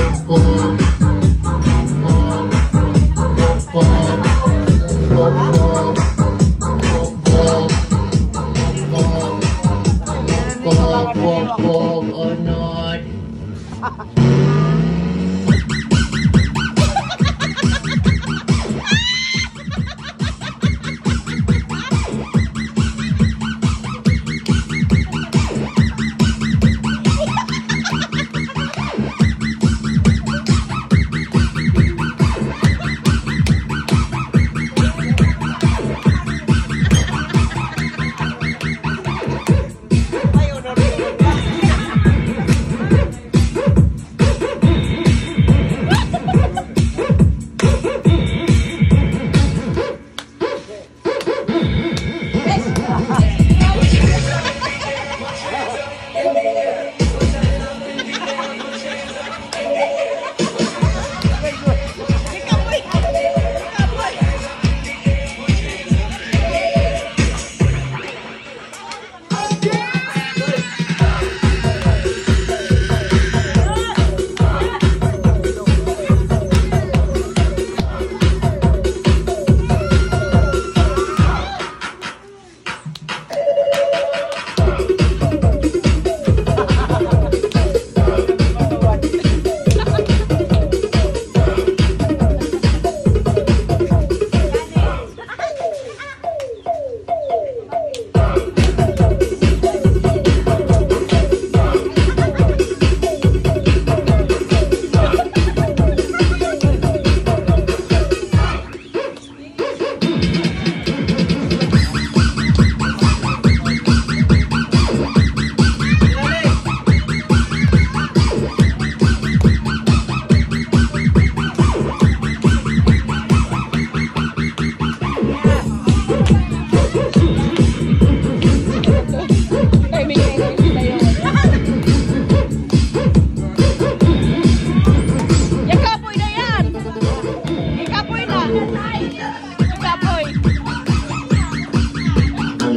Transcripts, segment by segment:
oh, oh, oh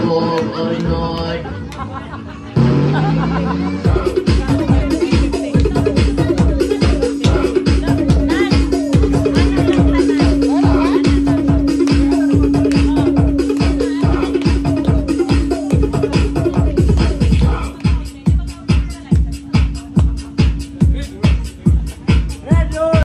Oh, I know.